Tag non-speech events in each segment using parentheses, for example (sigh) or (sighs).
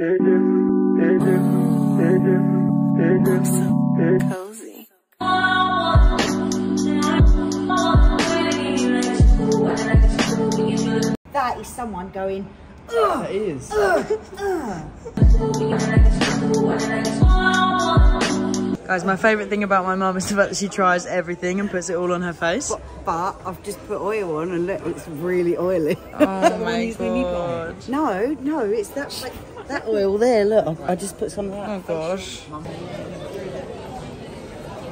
Cozy. That is someone going, Ugh, That is. Guys, my favourite thing about my mum is the fact that she tries everything and puts it all on her face. but I've just put oil on and look, it's really oily. Oh (laughs) my god. No, no, it's that like, that oil there. Look, I just put some of that. Oh gosh.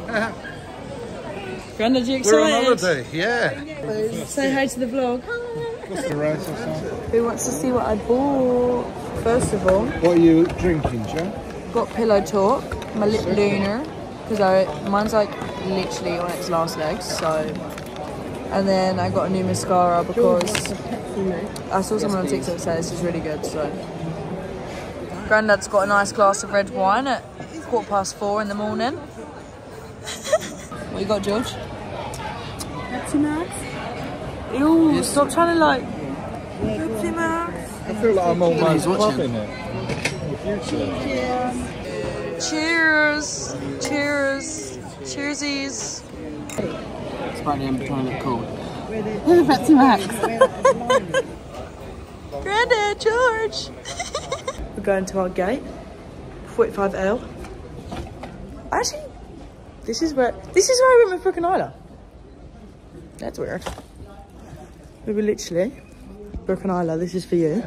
(laughs) Grandad, you excited? We're on excited? holiday, yeah. Say hi to the vlog. What's the race or something? Who wants to see what I bought? First of all, What are you drinking, Joe? got Pillow Talk, my lip looner, because I mine's like literally on its last legs, so. And then I got a new mascara because eh? I saw someone on TikTok say this is really good, so. Grandad's got a nice glass of red wine at quarter past four in the morning. what you got, George? Pepsi Max. Ew, stop trying to like. Pepsi Max. I feel like I'm almost watching. loving it. In the future. Cheers! Cheers! Cheersies! Sprite in trying to look cool. Pepsi Max. (laughs) Grandad, George. (laughs) We're going to our gate. 45L. Actually, this is where this is where I went with Brooke and Isla. That's weird. We were literally Brooke and Isla. This is for you.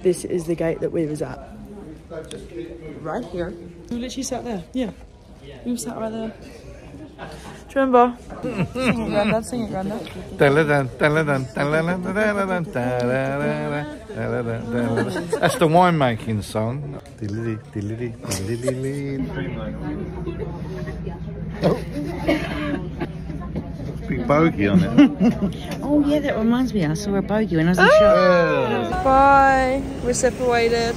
This is the gate that we was at. Right here. We literally sat there. Yeah. We sat right there. It, Grandad. Sing it, Grandad. That's the song. Diddly, diddly, diddly. Big bogey on it. Oh yeah, that reminds me. I saw a bogey when I was in shop. Bye. We're separated.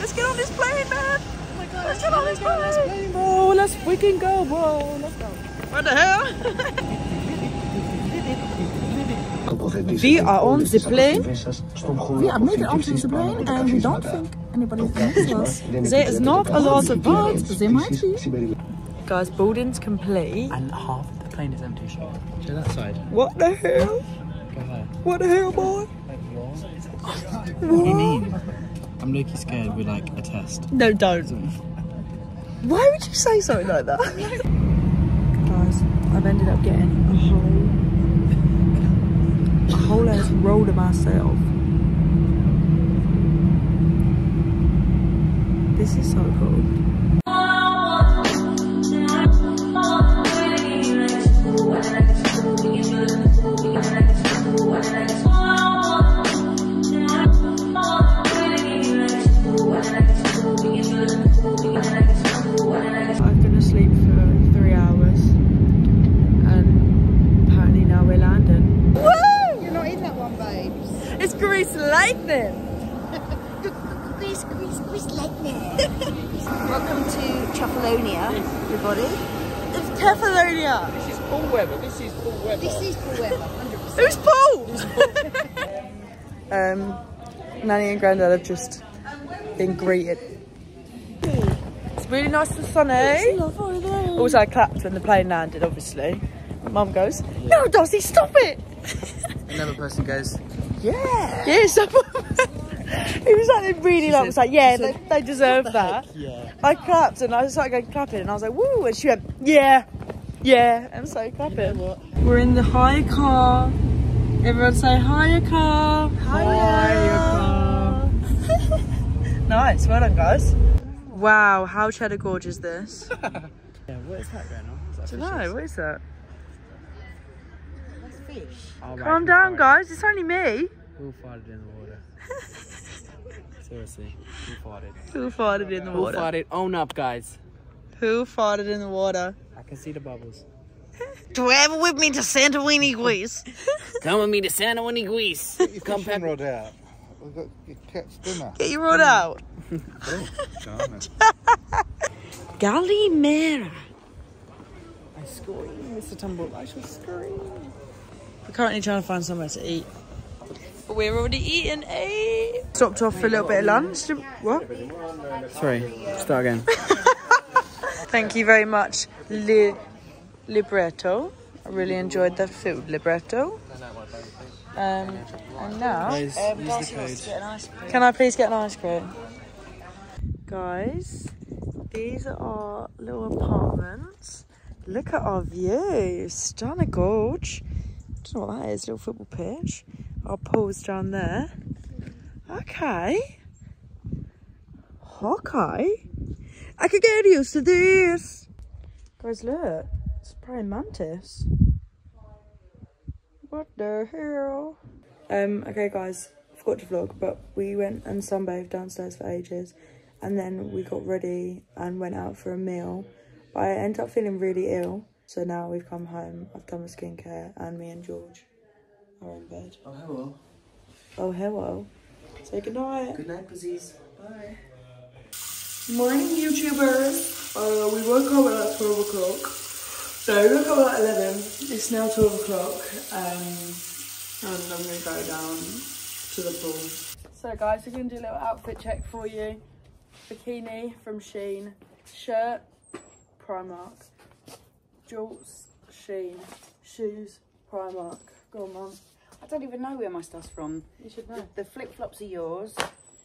Let's get on this plane, man. Oh my god. Let's get on this plane. Bro, let's freaking go, bro. Let's go. What the hell? we are on the plane. We have made it onto the plane and we don't think anybody knows us. There is not a lot of birds, but there might be. Guys, boarding's complete. And half the plane is empty. Show that side. What the hell? What the hell, boy? What do you mean? I'm looking scared with like a test. No, don't. Why would you say something like that? (laughs) I've ended up getting a whole, a whole ass roll to myself. This is so cool. Nanny and Grandad have just been greeted. It's really nice and sunny. Also, I clapped when the plane landed, obviously. Mum goes, No, Dossie, stop it! Another person goes. Yeah. Yeah, someone. (laughs) (laughs) it was like, they really like, was like, yeah, they, they deserve that. Yeah. I clapped and I started going clapping and I was like, woo, and she went, yeah, yeah, and so clapping. We're in the hire car. Everyone say hire car. Hire car. Nice, well done, guys. Wow, how cheddar gorge is this? (laughs) Yeah, what is that going on? Is that I don't know, what is that? Fish. Oh, Calm who down, farted? guys, it's only me. Who farted in the water? (laughs) Seriously, who farted? Who farted in the water? Who water? farted? Own up, guys. Who farted in the water? I can see the bubbles. (laughs) Travel with me to Santa Weenie Grease. Come with me to Santa Winnie Greece. Come Fishing rod out. We've got your cat's dinner. Get your rod out. (laughs) Charming. Gallimera. I scream, Mr. Tumble. I shall scream. We're currently trying to find somewhere to eat. But we're already eating a. Stopped off for a little bit of lunch. What? Sorry, start again. (laughs) Thank you very much, Li- Libretto. I really enjoyed the food, Libretto. Um, and now, Guys, use can I please get an ice cream? Guys, these are our little apartments. Look at our view. Stunning gorge. don't know what that is, little football pitch. Our pool's down there. Okay. Okay. I could get used to this. Guys, look. It's a praying mantis. What the hell? Um, okay guys, forgot to vlog, but we went and sunbathed downstairs for ages. And then we got ready and went out for a meal. But I ended up feeling really ill. So now we've come home. I've done my skincare and me and George are in bed. Oh, hello. Oh, hello. Say goodnight. Good night, pussies. Bye. Morning, YouTubers. Uh, we woke up at 12 o'clock. So we woke up at 11. It's now 12 o'clock. Um, and I'm going to go down to the pool. So guys, we're going to do a little outfit check for you. Bikini from Shein. Shirt, Primark. Jorts, Shein. Shoes, Primark. Go on, Mum. I don't even know where my stuff's from. You should know. The flip flops are yours.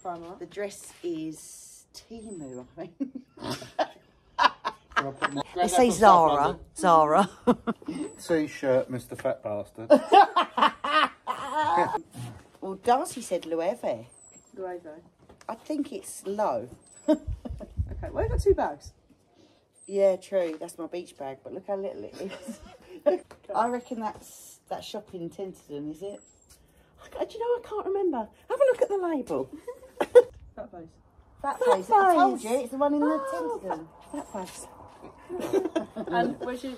Primark. The dress is Temu, I think. (laughs) They They say Zara. Zara. (laughs) T-shirt, Mr. Fat Bastard. (laughs) (laughs) well, Darcey said Loewe. Luevo. I think it's low. Okay, well, you got two bags. Yeah, true. That's my beach bag, but look how little it is. I reckon that's that shop in Tenterden, is it? I- Do you know I can't remember? Have a look at the label. That face. That place. I told you, it's the one in the Tenterden. Oh, that place. (laughs) And where's your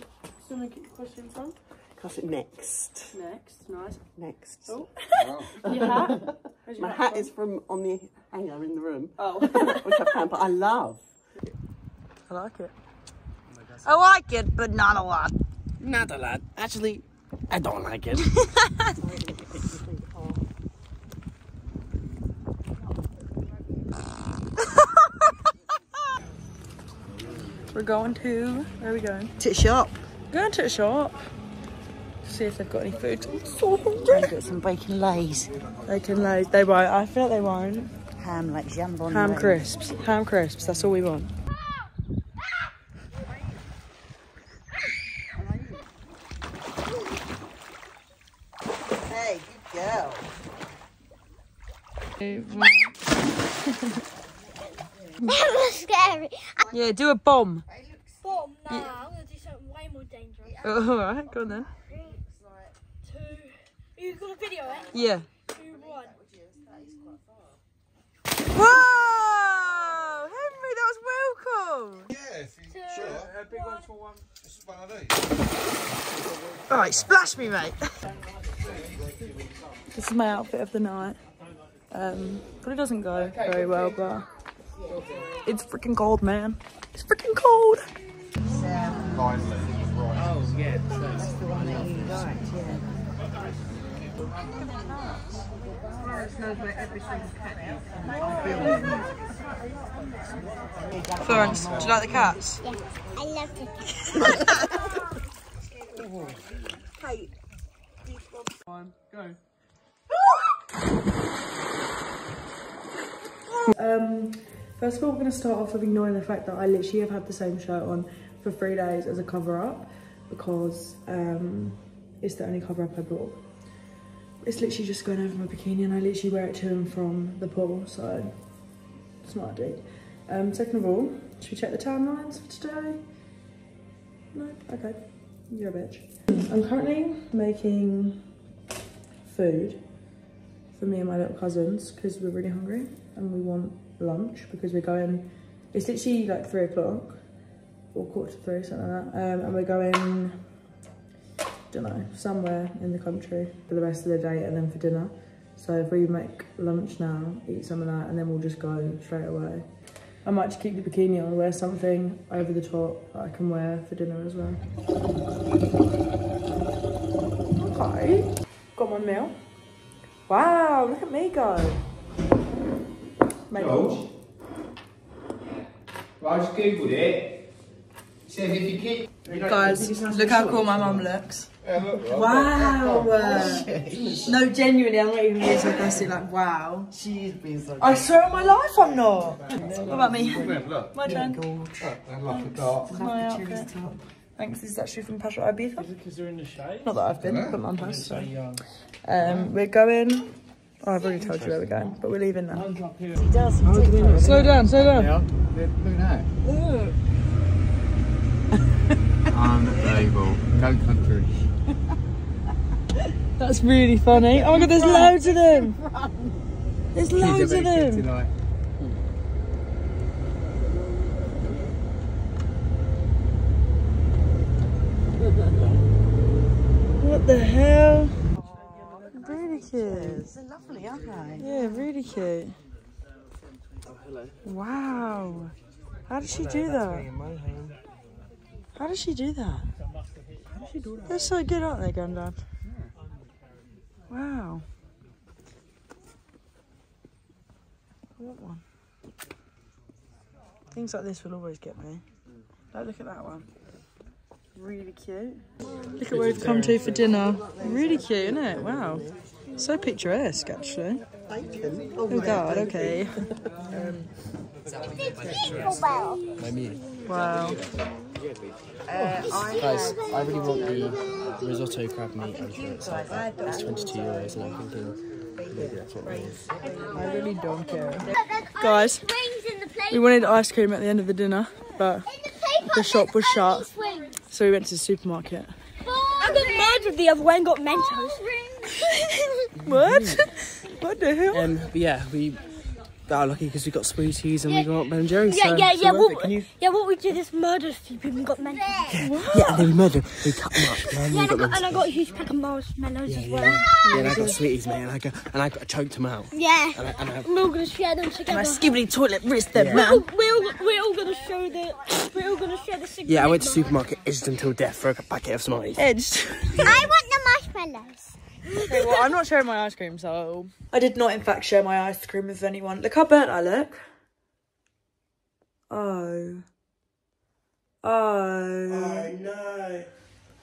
swimming costume from? Cut it next. Next, nice. Next. Oh. (laughs) Your hat? (laughs) Where's your My hat from? is from on the hanger in the room, Oh. which I found, but I love. I like it. I like it, but not a lot. Not a lot. Actually, I don't like it. We're going to, where are we going? To the shop. Going to a shop. See if they've got any food. I'm so hungry. Got some bacon lays. They can lay, they won't. I feel like they won't. Ham like jambon. Ham lays. crisps. Ham crisps, that's all we want. Hey, good girl. That was scary. Yeah, do a bomb. Bomb? Nah, I'm gonna do something way more dangerous. (laughs) Alright, go on then. Two. You got a video, eh? Yeah. Two, one. Whoa! Henry, that was welcome! Yeah, if you sure. How big one for one? Just one of these. Alright, splash me, mate. (laughs) this is my outfit of the night. Um, but it doesn't go very well, but it's freaking cold, man. It's freaking cold. Finally. Oh, yeah. That's the one that you liked, yeah. Florence, do you like the cats? (laughs) I love it. (laughs) Um, first of all, we're going to start off with ignoring the fact that I literally have had the same shirt on for three days as a cover up because um, it's the only cover up I bought. It's literally just going over my bikini and I literally wear it to and from the pool, so it's not a deed. Um, second of all, should we check the timelines for today? No? Okay. You're a bitch. I'm currently making food for me and my little cousins because we're really hungry and we want lunch because we're going, it's literally like three o'clock or quarter to three, something like that. Um, and we're going, don't know, somewhere in the country for the rest of the day and then for dinner. So if we make lunch now, eat some of that and then we'll just go straight away. I might just keep the bikini on, wear something over the top that I can wear for dinner as well. Okay, got my meal. Wow, look at me go. Maybe. George. Well, I it. It if you keep. Guys, look how cool my mum looks. Yeah, look, right. Wow. no, genuinely, I'm not even being sarcastic. Like, wow. She's been so I swear on my life I'm not. What about me? Look, look. My turn. Look, like a dart. My outfit. Thanks, this is actually from Pacha Ibiza. Because they're in the shade. Not that I've been, but mum has. So. Um, we're going. Oh, I've already told you where we're going, but we're leaving now. up here. Slow down, slow down. Yeah. Look at (laughs) that. Unbelievable. Go country. That's really funny. Oh my god, there's loads of them. (laughs) There's loads of them. What the hell? They're lovely, aren't they? Yeah, really cute. Wow. How does she do that? How does she do that? They're so good, aren't they, Granddad? Wow. I want one. Things like this will always get me. Like, look at that one. Really cute. Look at where we've come to for dinner. Really cute, isn't it? Wow. So picturesque, actually. Oh, God, okay. (laughs) (laughs) Wow. Guys, I really want the risotto crab meat. I'm sure it's like that. It's 22 euros, and I'm thinking maybe that's what it is. I really don't care. Guys, we wanted ice cream at the end of the dinner, but the shop was shut, so we went to the supermarket. I got mad with the other one, got Mentos. What? (laughs) what the hell? Um, but yeah, we got lucky because we got sweeties and we got Ben and Jerry's. Yeah, so, yeah, so yeah. worth. What, Can you? yeah, what we did is murder a few people and got Mentos. Yeah, and then we murdered. We cut them up. And Yeah, and we I got got, and I got a huge pack of marshmallows as well. Yeah, and I got sweeties, mate, and I got and I got, choked them out. Yeah. And I, and I, We're all gonna share them together. My skibidi toilet wrist them, We're man. all, we're, all, we're all gonna show the. We're all gonna share the. Cigarette yeah, I went to bar. supermarket, aged until death for a packet of Smarties. Edged. (laughs) I want the marshmallows. Okay, well, I'm not sharing my ice cream, so. I did not, in fact, share my ice cream with anyone. Look how burnt I look. Oh. Oh. I know.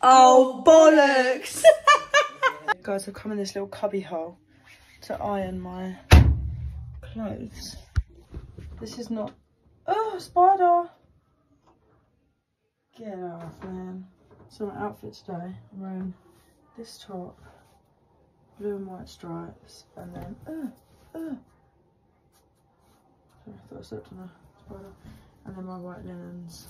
Oh, bollocks! (laughs) Guys, I've come in this little cubby hole to iron my clothes. This is not. Oh, spider! Get off, man. So, my outfit today, I'm wearing this top blue and white stripes, and then uh, uh. Sorry, I thought I stepped on a spider. And then my white linens.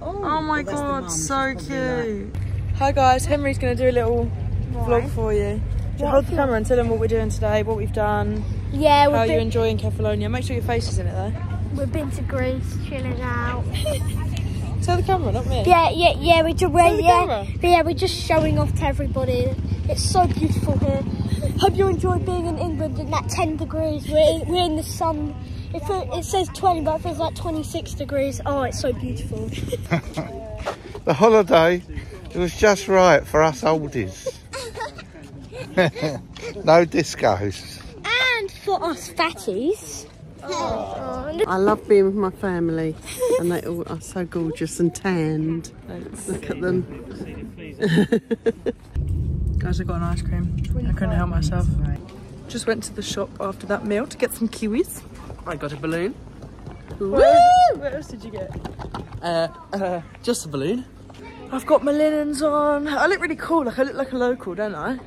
Oh, my god, so cute. Hi guys, Henry's gonna do a little vlog for you. Do you hold the camera and tell them what we're doing today, what we've done, Yeah, how we've you're enjoying Kefalonia. Make sure your face is in it though. we've been to Greece, chilling out. (laughs) Tell the camera, not me. Yeah, yeah, yeah. We just, we're, the yeah, camera. but yeah, we're just showing off to everybody. It's so beautiful here. Hope you enjoy being in England in that 10 degrees. We're, we're in the sun. It, feel, it says 20, but it feels like 26 degrees. Oh, it's so beautiful. (laughs) The holiday, it was just right for us oldies. (laughs) (laughs) no discos. And for us fatties. Oh, I love being with my family, and they all are so gorgeous and tanned. Look at them. (laughs) Guys, I got an ice cream. I couldn't help myself. Just went to the shop after that meal to get some kiwis. I got a balloon. Woo! What else did you get? Uh, uh, just a balloon. I've got my linens on. I look really cool. Like I look like a local, don't I?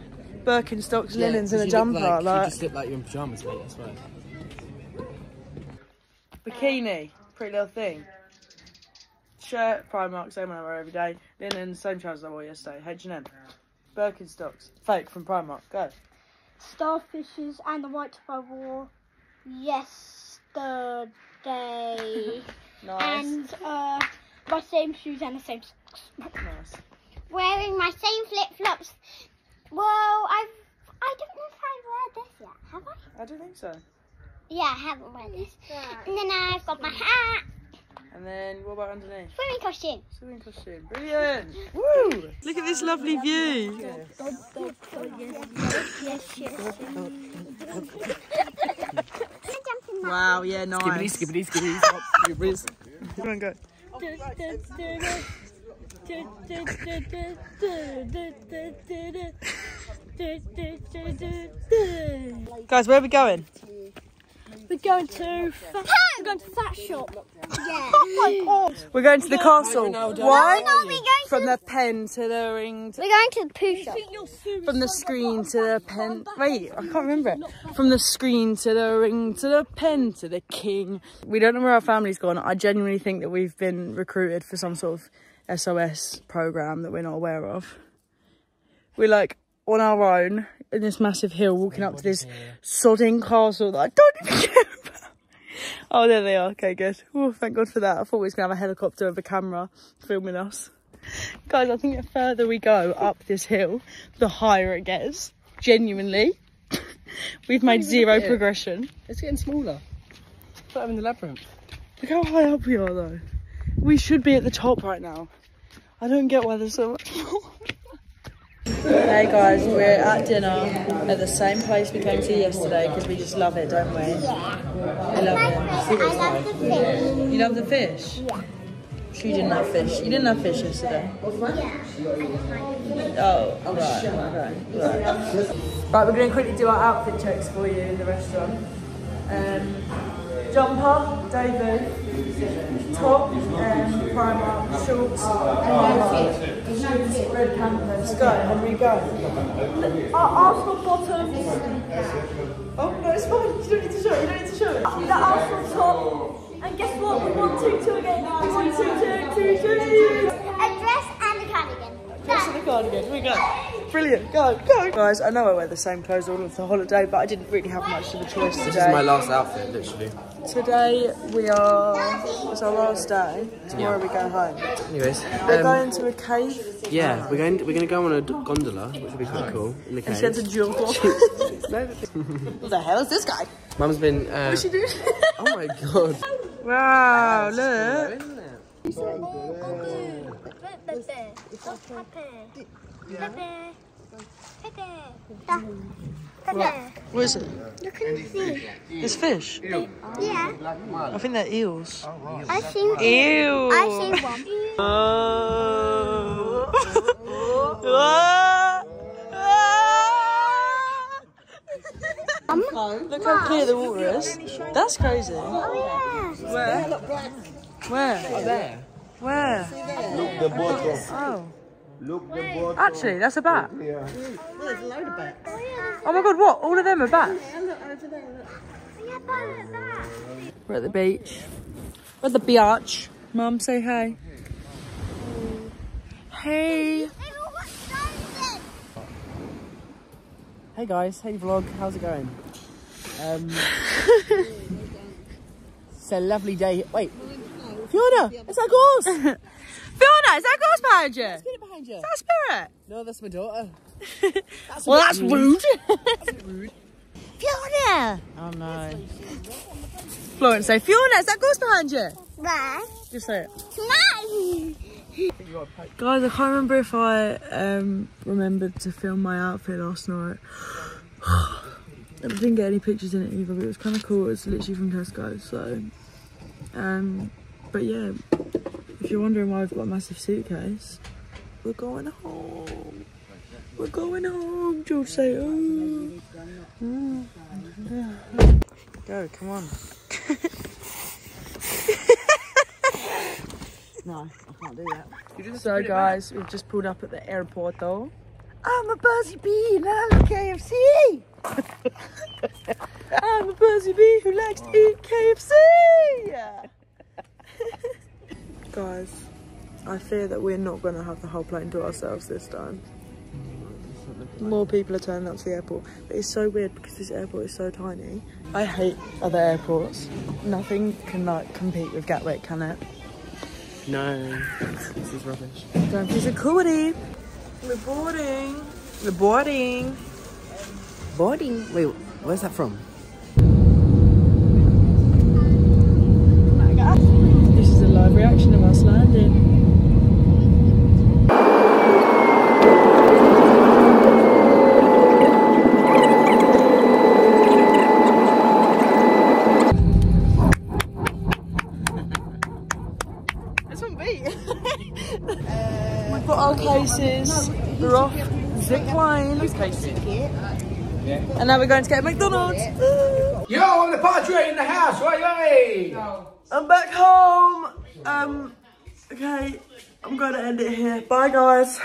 Birkenstocks, linens, and a jumper. Like, Like, You just look like you're in pajamas, mate. That's right. Bikini, pretty little thing. Shirt, Primark, same one I wear every day. Linens, same trousers I wore yesterday. H&M. Birkenstocks, fake from Primark. Go. starfishes and the white top I wore yesterday. (laughs) Nice. and uh, my same shoes and the same socks. nice. wearing my same flip flops. Well, I've I don't know if I've wear this yet. Have I? I don't think so. Yeah, I haven't worn this. And then I've got my hat. And then what about underneath? Swimming costume. Swimming costume. Brilliant. (laughs) Woo! Look at this lovely view. Yes, yes. Wow, yeah, nice. Skibbity, skibbity, skibbity. (laughs) Come on, go. Guys, where are we going? We're going to fat, we're going to fat shop. Yeah. (laughs) Oh we're going to the castle. Why? No, we're going From to, the pen to the ring, to, we're going to the poo shop. from the screen to the pen. Wait, I can't remember it. From the screen to the ring to the pen to the king. We don't know where our family's gone. I genuinely think that we've been recruited for some sort of SOS program that we're not aware of. We're like on our own in this massive hill, walking up to this sodding castle that I don't even care (laughs) about. Oh, there they are. Okay, good. Oh, thank God for that. I thought we was going to have a helicopter with a camera filming us. Guys, I think the further we go up this hill, the higher it gets. Genuinely. (laughs) We've made zero it. progression. It's getting smaller. It's like I'm in the labyrinth. Look how high up we are, though. We should be at the top right now. I don't get why there's so much more. Hey guys, we're at dinner at the same place we came to yesterday because we just love it, don't we? We love it. I love the fish. You love the fish? Yeah. You didn't have fish. You didn't have fish yesterday. Yeah. Oh, right, okay, right. Right, we're going to quickly do our outfit checks for you in the restaurant. Um, jumper, David. Top, and Primark, shorts, and oh, Primark. Shoes, red canvas. Go, Henry, go. Our Arsenal bottoms, Oh, no, it's fine. You don't need to show it. You don't need to show it. the Arsenal top. And guess what? We won 2 2 again. 2 2 2 2 2 A dress and a cardigan. Dress and a cardigan. We go. Brilliant. Go, go. Guys, I know I wear the same clothes all of the holiday, but I didn't really have much of a choice This is my last outfit, literally. Today we are. It's our last day. Tomorrow we go home. Anyways, We're um, going to a cave. yeah, we're going. To, We're going to go on a gondola, which will be quite cool in the And she had to cave. jump off. (laughs) No, What the hell is this guy? Mum's been. Uh, What's she doing? oh my god. wow, look. What is it? Look and see. It's fish. Yeah, I think they're eels. I seen. Ew. I seen one. (laughs) Look how clear the water is. That's crazy. Oh Where? Where? There. Where? Look the bottom. Oh. Look the bottom. Actually, that's a bat. Yeah. Oh my god, what? All of them are bats? yeah. We're at the beach. We're at the beach. Mum, say hey. Hey. Hey guys, hey vlog, how's it going? Um, (laughs) it's a lovely day. Wait, Fiona, it's our ghost. (laughs) Fiona, is that ghost behind you? Is Get it behind you. that a spirit? No, that's my daughter. (laughs) That's Well, that's rude. (laughs) rude. Fiona! Oh no. Florence, say, Fiona, is that ghost behind you? Right. Just say it. No. Guys, I can't remember if I um, remembered to film my outfit last night. (sighs) I didn't get any pictures in it either, but it was kind of cool. It's literally from Tesco, so. Um, but yeah, if you're wondering why I've got a massive suitcase, we're going home. We're going home. George say, oh. Mm. Go, come on. (laughs) no, I can't do that. So guys, we've just pulled up at the airport though. I'm a Buzzy Bee and I love KFC. I'm a Buzzy Bee who likes to eat KFC. (laughs) guys, I fear that we're not going to have the whole plane to ourselves this time. More people are turning up to the airport, but it's so weird because this airport is so tiny. I hate other airports. Nothing can like compete with Gatwick, can it? No, this is rubbish. Don't be so coolity. We're boarding. We're boarding. Boarding. Wait, where's that from? This is a live We've got our cases. We're off zip line. And now we're going to get a McDonald's. Yo, I'm the padre in the house, right, right? I'm back home. Um, okay, I'm going to end it here. Bye, guys.